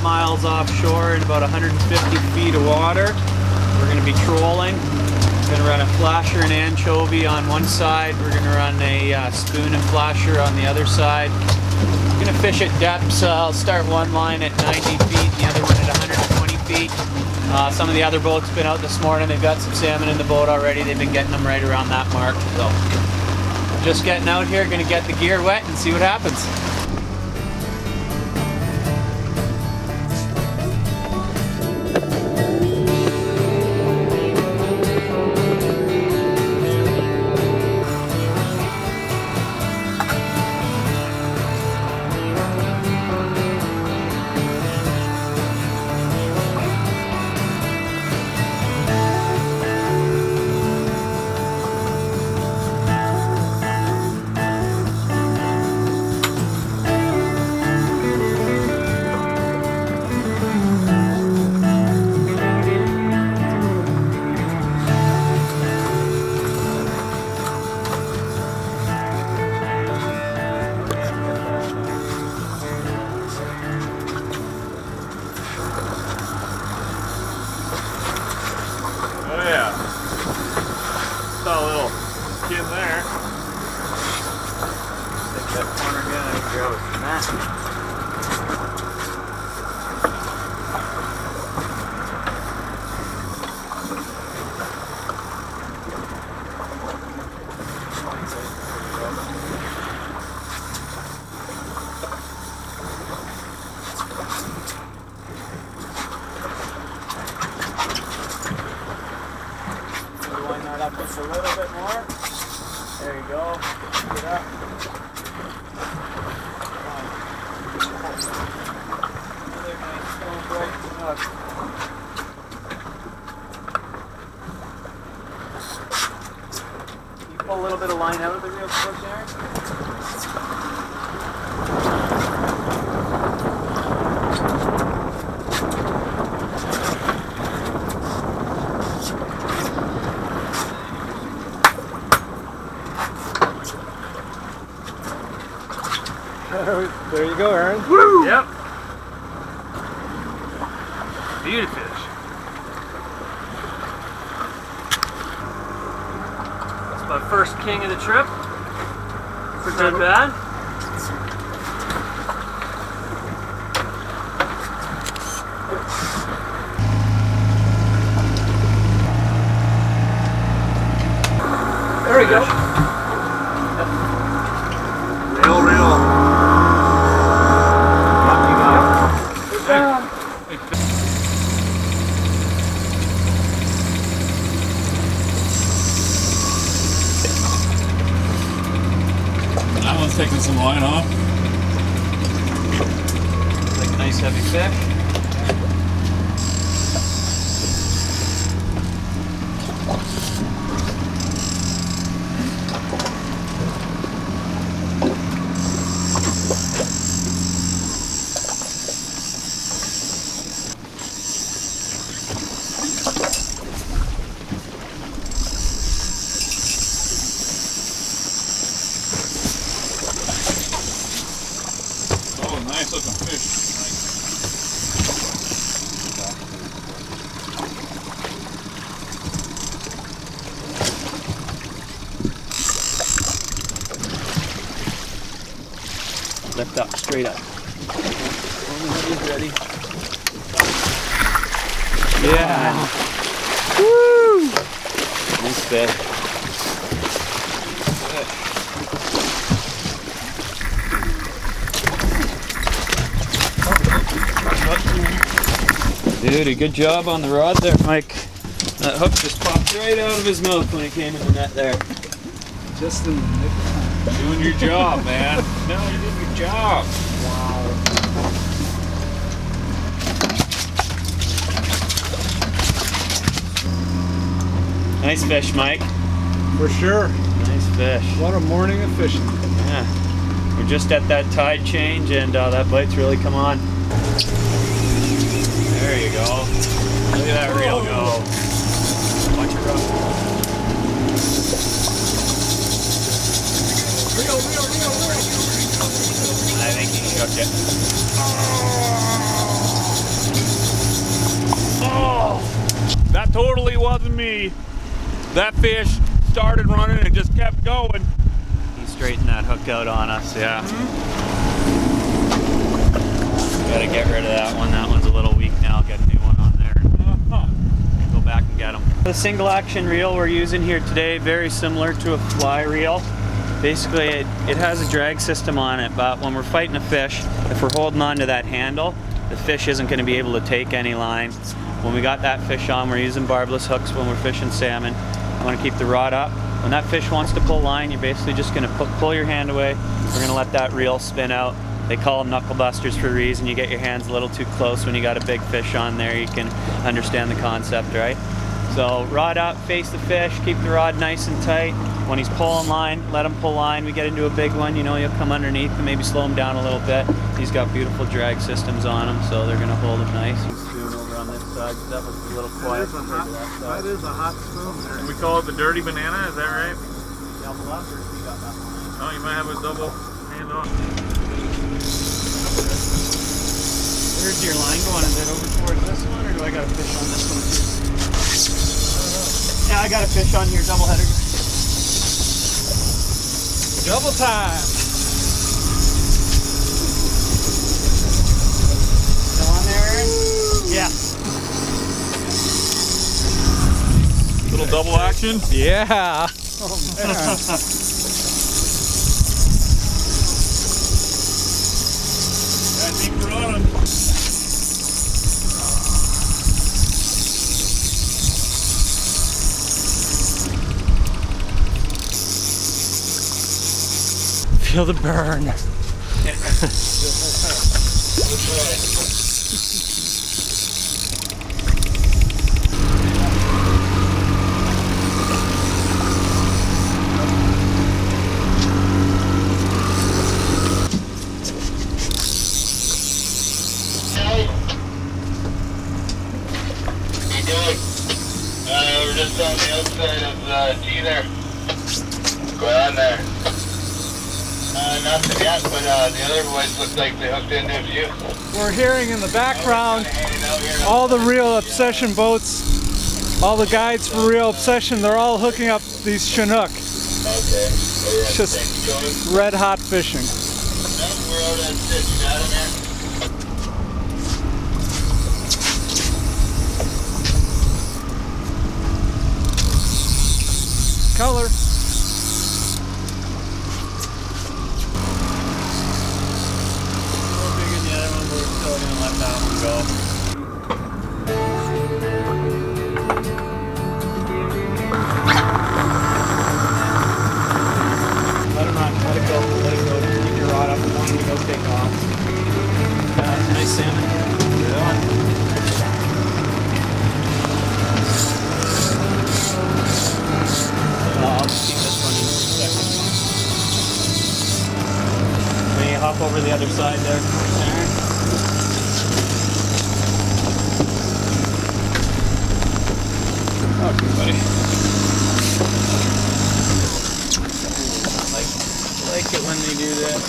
miles offshore in about 150 feet of water. We're going to be trolling. We're going to run a flasher and anchovy on one side. We're going to run a uh, spoon and flasher on the other side. We're going to fish at depths. Uh, I'll start one line at 90 feet, the other one at 120 feet. Uh, some of the other boats been out this morning. They've got some salmon in the boat already. They've been getting them right around that mark. So just getting out here, going to get the gear wet and see what happens. Just a little bit more. There you go. Pick it up. Another nice stone bright Chinook. Can you pull a little bit of line out of the reel quick there? There you go, Aaron. Woo! Yep. Beauty fish. That's my first king of the trip. Not bad. There we go. Real, real. That one's taking some line off. Like nice heavy fish. Oh, nice looking fish. Lift up, straight up. Yeah. Woo! Nice fish. Dude, a good job on the rod there, Mike. That hook just popped right out of his mouth when he came in the net there. Just in the nick. Doing your job, man. No, you did your job. Nice fish, Mike. For sure. Nice fish. What a morning of fishing. Yeah. We're just at that tide change and uh, that bite's really come on. There you go. Look at that reel go. Oh. Watch it rough. I think he shook it. Oh! That totally wasn't me. That fish started running and just kept going. He straightened that hook out on us, yeah. Gotta get rid of that one. That one's a little weak now. Get a new one on there. Go back and get them. The single action reel we're using here today, very similar to a fly reel. Basically, it, it has a drag system on it, but when we're fighting a fish, if we're holding on to that handle, the fish isn't going to be able to take any line. When we got that fish on, we're using barbless hooks when we're fishing salmon. I want to keep the rod up. When that fish wants to pull line, you're basically just going to pull your hand away. We're going to let that reel spin out. They call them knuckle busters for a reason. You get your hands a little too close when you got a big fish on there. You can understand the concept, right? So rod up, face the fish, keep the rod nice and tight. When he's pulling line, let him pull line. We get into a big one, you know, he'll come underneath and maybe slow him down a little bit. He's got beautiful drag systems on him, so they're gonna hold him nice. Side, that was a little quiet compared to that side. is a hot spoon. We call it the dirty banana, is that right? Double up, or got that one? Oh, you might have a double hand on. Where's your line going? Is it over towards this one, or do I got a fish on this one too? Yeah, I got a fish on here, double header. Double time. Still on there, Aaron? Yeah. Little double action. Yeah. We're on. Feel the burn. Doug. Uh, we're just on the outside of uh, G there. Go on there. Uh, nothing yet, but uh, the other boys look like they hooked into a few. We're hearing in the background all the Reel Obsession boats, all the guides for Reel Obsession. They're all hooking up these Chinook. Okay. Yeah, Just- Red hot fishing. No, we're out at six. Got 'em there. Color. Hop over the other side there, Okay, buddy. Like, like it when they do that.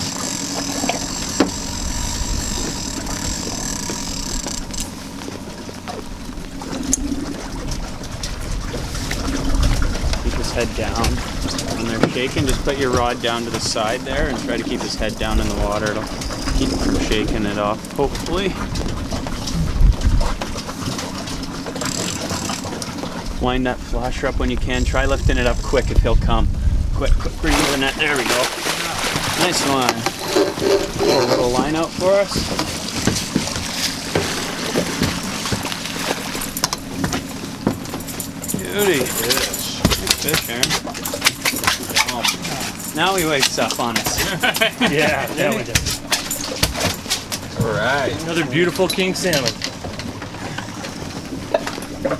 Keep his head down. They're just put your rod down to the side there and try to keep his head down in the water. It'll keep from shaking it off, hopefully. Wind that flasher up when you can. Try lifting it up quick if he'll come. Quick, quick, breathing that. There we go. Nice one. Pull a little line out for us. Beauty. Good fish, Aaron. Oh. Now he wakes up on us. Yeah, yeah, we did. All right. Another beautiful king salmon.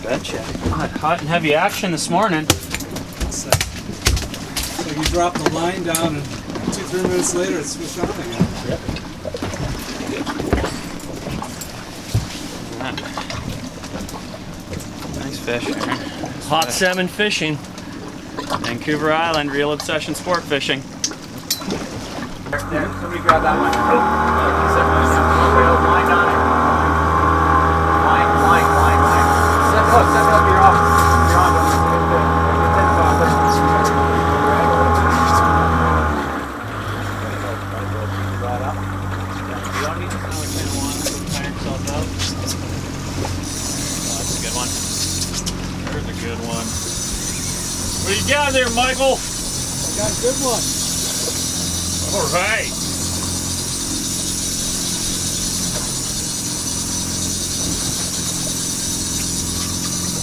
Betcha. Hot, hot and heavy action this morning. So you drop the line down and two, three minutes later it's switched on again. Nice fish, Aaron. Hot salmon fishing. Vancouver Island, Reel Obsession Sport Fishing. There, somebody grab that one. It. Line, line, line, line. There, Michael? I got a good one. All right.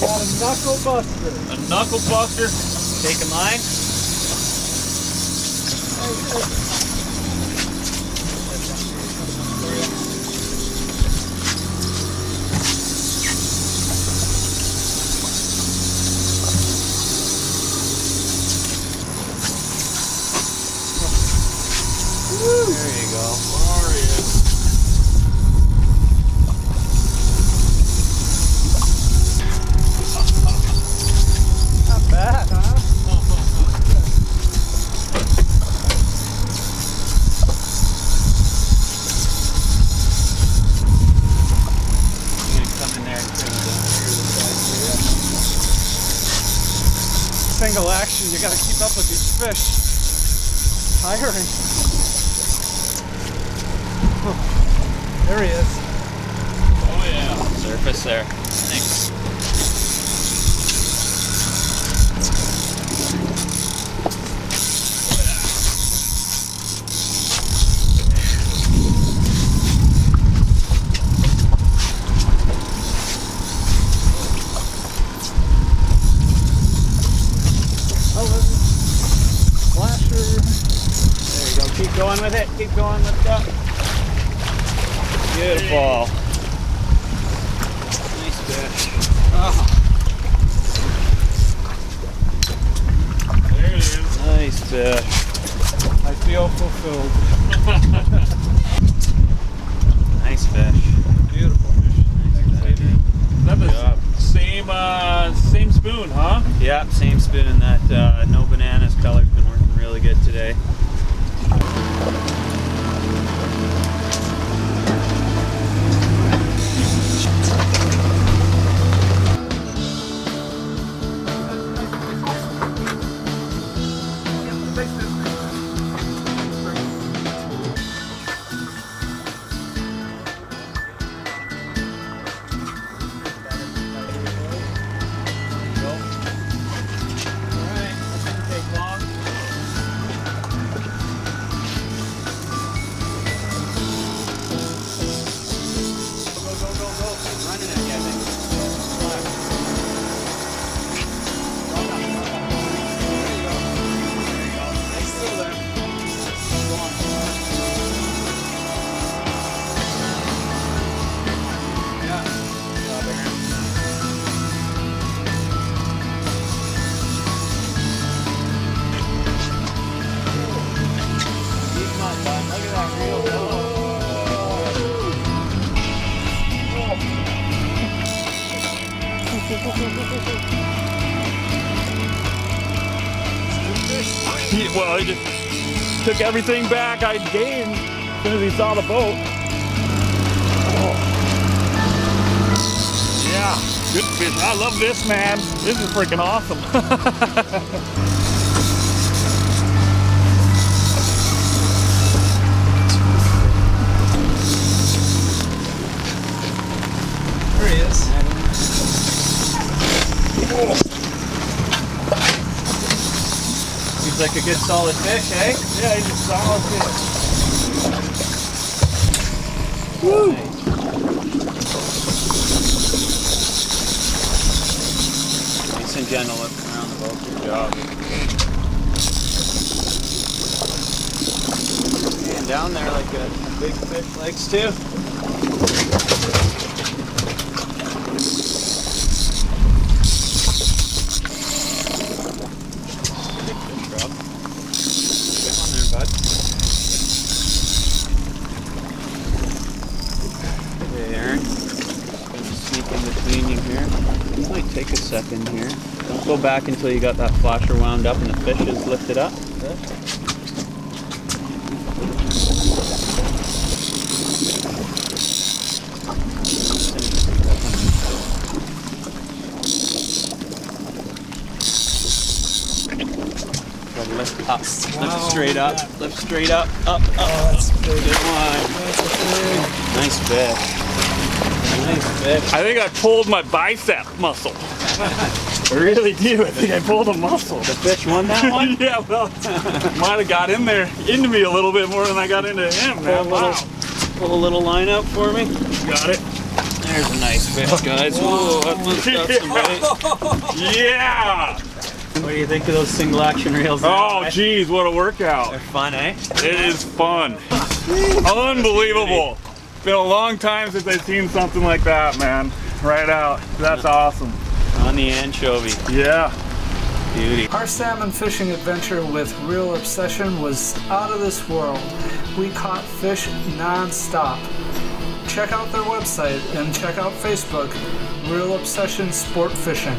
Got a knuckle buster. A knuckle buster. Take a mine. Fish. Tiring. Oh, there he is. Oh yeah. surface there. Thanks. Oh, Flasher. There you go. Keep going with it. Keep going with that. Beautiful. Nice fish. Oh. There it is. Nice fish. I feel fulfilled. Nice fish. Beautiful fish. Nice Is that the same uh, same spoon, huh? Yep, same spoon. That uh, no bananas color's been working really good today. Well, he just took everything back I gained as soon as he saw the boat. Oh. Yeah, good fish. I love this, man. This is freaking awesome. like a good solid fish, eh? yeah, he's a solid fish. Woo! Nice and gentle around the boat. Good job. And down there like a, a big fish likes to. Big fish, Rob. Good one there, bud. Okay, Aaron. Gonna sneak in between you here. It might take a second here. Don't back until you got that flasher wound up and the fish is lifted up. Gotta lift up. Wow, Lift straight up. yeah. Lift straight up. Up, up. Oh, that's big. Good one. That's a Nice fish. Nice fish. I think I pulled my bicep muscle. I really do. I think I pulled a muscle. The fish won that one? yeah, well, might have got in there, into me a little bit more than I got into him, man. Pull a little, Wow. pull a little line out for me. Got it. There's a nice fish, guys. Whoa, that one's got some bait. Yeah! What do you think of those single action reels? Oh, geez, what a workout. They're fun, eh? It is fun. Unbelievable. Been a long time since I've seen something like that, man. Right out. That's awesome. On the anchovy. Yeah. Beauty. Our salmon fishing adventure with Reel Obsession was out of this world. We caught fish non-stop. Check out their website and check out Facebook, Reel Obsession Sport Fishing.